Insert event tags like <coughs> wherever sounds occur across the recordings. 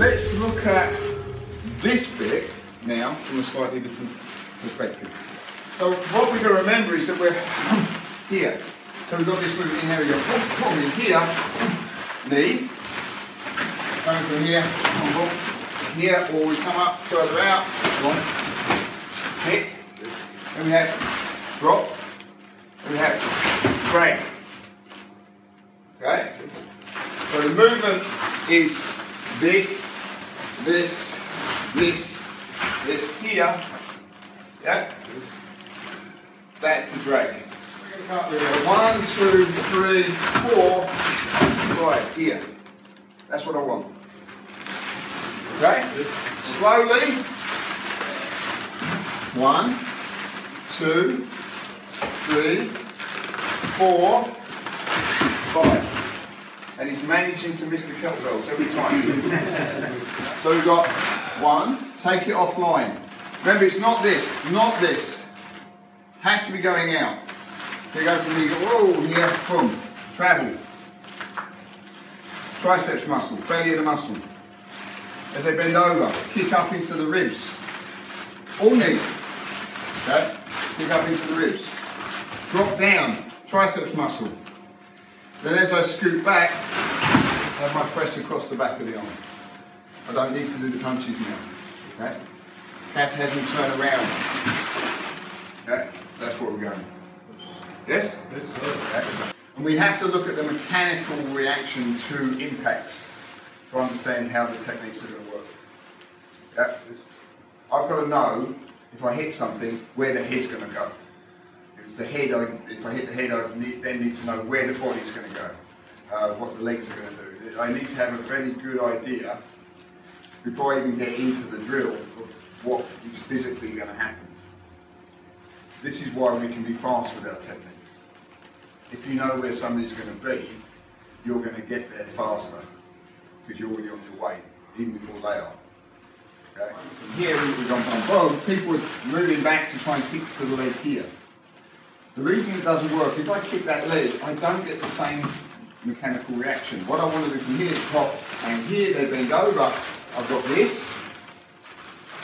look at this bit now from a slightly different perspective. So what we've got to remember is that we're <coughs> here. So we've got this movement here, we go in here, knee, coming from here, here, or we come up further out, one, kick, and we have drop, and we have drag. Okay? So the movement is this, this, this, this here. Yeah? That's the drag. Right Here. That's what I want. Okay? Slowly. One, two, three, four, five. And he's managing to miss the kettlebells every time. so we've got one, take it offline. Remember, it's not this, not this. Has to be going out. You go from here, whoa, here, boom, travel. Triceps muscle, belly of the muscle. As they bend over, kick up into the ribs. All knee. Okay? Kick up into the ribs. Drop down, triceps muscle. Then as I scoot back, I have my press across the back of the arm. I don't need to do the punches now. Okay? Cat hasn't turned around. Okay? That's where we're going. Yes? Okay. And we have to look at the mechanical reaction to impacts to understand how the techniques are going to work. Yeah? I've got to know if I hit something where the head's going to go. If it's the head, I, if I hit the head, I need, then need to know where the body's going to go, uh, what the legs are going to do. I need to have a fairly good idea before I even get into the drill of what is physically going to happen. This is why we can be fast with our techniques. If you know where somebody's going to be, you're going to get there faster because you're already on your way, even before they are. Okay? Here we've gone both, people are moving back to try and kick to the leg here. The reason it doesn't work, if I kick that leg, I don't get the same mechanical reaction. What I want to do from here is pop, and here they bend over. I've got this,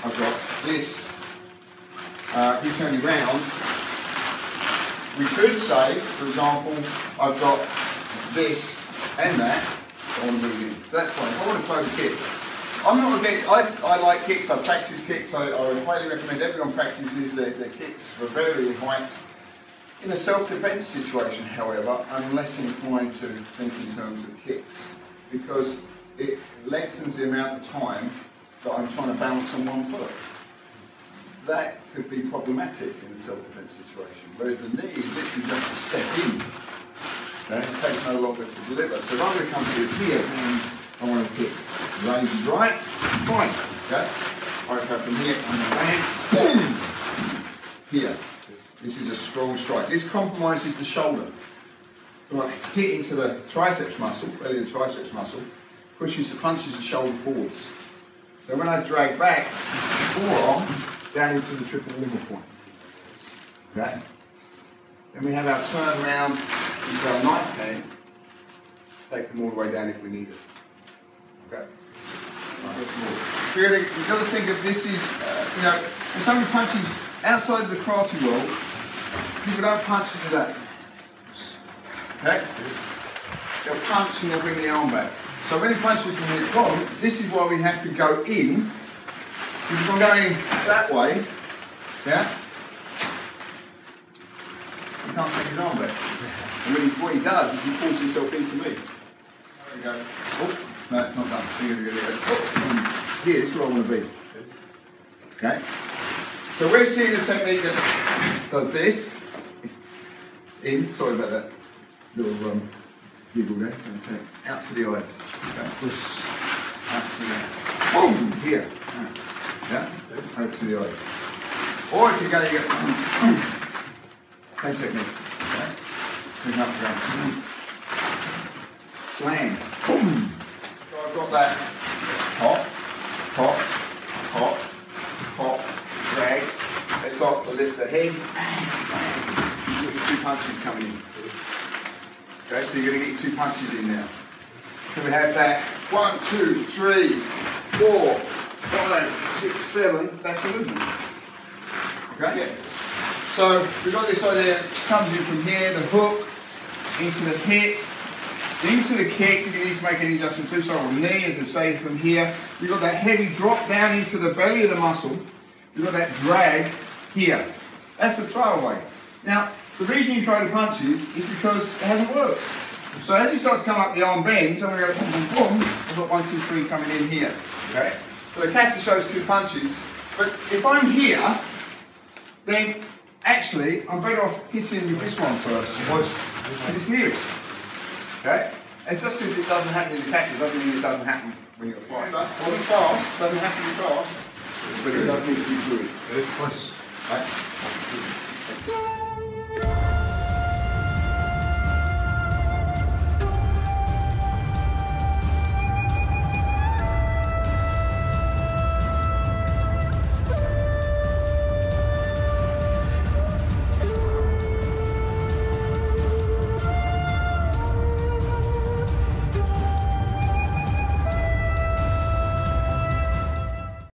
I've got this, uh, you turn around, we could say, for example, I've got this and that, I want to move in. So that's fine. I want to throw the kick. I'm not against, I, I like kicks, I practice kicks, I, I highly recommend everyone practices their, their kicks for varying heights. In a self-defense situation, however, I'm less inclined to think in terms of kicks because it lengthens the amount of time that I'm trying to balance on one foot that could be problematic in a self-defense situation. Whereas the knee is literally just a step in. Okay? It takes no longer to deliver. So if I'm going to come to here and I want to hit range is right, fine. Okay? I from here, I'm going to bang, boom, here. This is a strong strike. This compromises the shoulder. I hit into the triceps muscle, belly the triceps muscle, pushes the punches the shoulder forwards. Then when I drag back, forearm, down into the triple liver point. Okay? Then we have our turn around into our knife hand. Take them all the way down if we need it. Okay? Right, we've got to think of this is, uh, you know, when somebody punches outside of the karate world, people don't punch to that. Okay? They'll punch and they'll bring the arm back. So when he punches from the bottom, oh, this is why we have to go in if I'm going that way, yeah, he can't take his arm back. And when he, what he does is he forces himself into me. There we go. Oh, no, it's not done. Here, here, here. Oh, hmm. here, this is where I want to be. Okay? So we're seeing a technique that does this. In, sorry about that little um, giggle there. Out to the eyes. Okay. Push. Out to the Boom! Here. Yeah? Right to the eyes. Or if you're going to get <coughs> same technique. Okay? Bring up down. Slam. Boom. So I've got that pop, pop, pop, pop, drag. It starts to lift the head. You get two punches coming in. Okay, so you're going to get two punches in now. So we have that one, two, three, four, five, six, seven, that's the movement. Okay? Yeah. So we've got this idea, comes in from here, the hook, into the hip, into the kick, if you need to make any adjustment to, so on knee, as I say, from here. We've got that heavy drop down into the belly of the muscle. We've got that drag here. That's the throwaway. Now, the reason you throw the punches is because it hasn't worked. So as he starts to come up the arm bends, I'm going to go boom, boom, boom. I've got one, two, three coming in here. Okay? So the kata shows two punches. But if I'm here, then actually I'm better off hitting with this one first. Because it's nearest. Okay? And just because it doesn't happen in the kata doesn't mean it doesn't happen when you're flying. Wasn't fast, doesn't to be fast, but it does need to be fluid. Right?